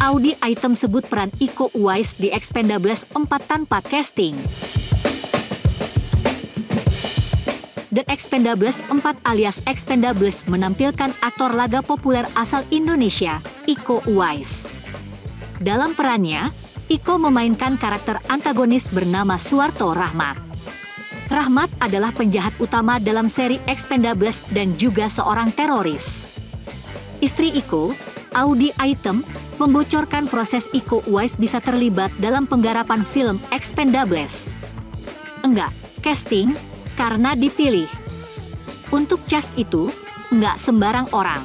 Audi Item sebut peran Iko Uwais di Expendables 4 tanpa casting. The Expendables 4 alias Expendables menampilkan aktor laga populer asal Indonesia, Iko Uwais. Dalam perannya, Iko memainkan karakter antagonis bernama Suwarto Rahmat. Rahmat adalah penjahat utama dalam seri Expendables dan juga seorang teroris. Istri Iko, Audi Item, membocorkan proses Iko Uwais bisa terlibat dalam penggarapan film Expendables. Enggak, casting, karena dipilih. Untuk cast itu, enggak sembarang orang.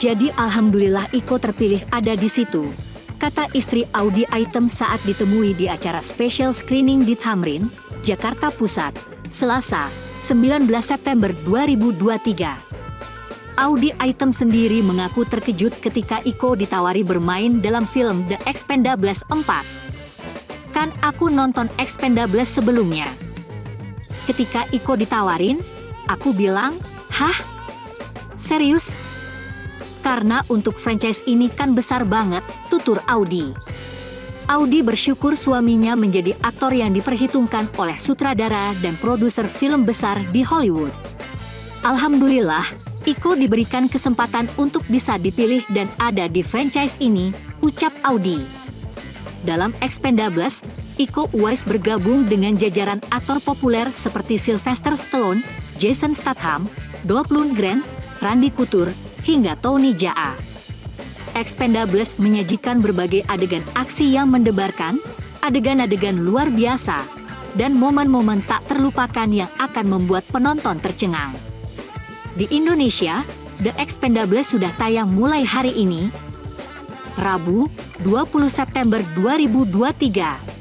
Jadi alhamdulillah Iko terpilih ada di situ. Kata istri Audi Item saat ditemui di acara special screening di Tamrin, Jakarta Pusat, Selasa, 19 September 2023. Audi Item sendiri mengaku terkejut ketika Iko ditawari bermain dalam film The Expendables 4. Kan aku nonton Expendables sebelumnya. Ketika Iko ditawarin, aku bilang, Hah? Serius? Karena untuk franchise ini kan besar banget, tutur Audi. Audi bersyukur suaminya menjadi aktor yang diperhitungkan oleh sutradara dan produser film besar di Hollywood. Alhamdulillah, Iko diberikan kesempatan untuk bisa dipilih dan ada di franchise ini, ucap Audi. Dalam Expendables, Iko Uwais bergabung dengan jajaran aktor populer seperti Sylvester Stallone, Jason Statham, Dolph Lundgren, Randy Couture, hingga Tony Jaa. Expendables menyajikan berbagai adegan aksi yang mendebarkan, adegan-adegan luar biasa, dan momen-momen tak terlupakan yang akan membuat penonton tercengang. Di Indonesia, The Expendables sudah tayang mulai hari ini, Rabu, 20 September 2023.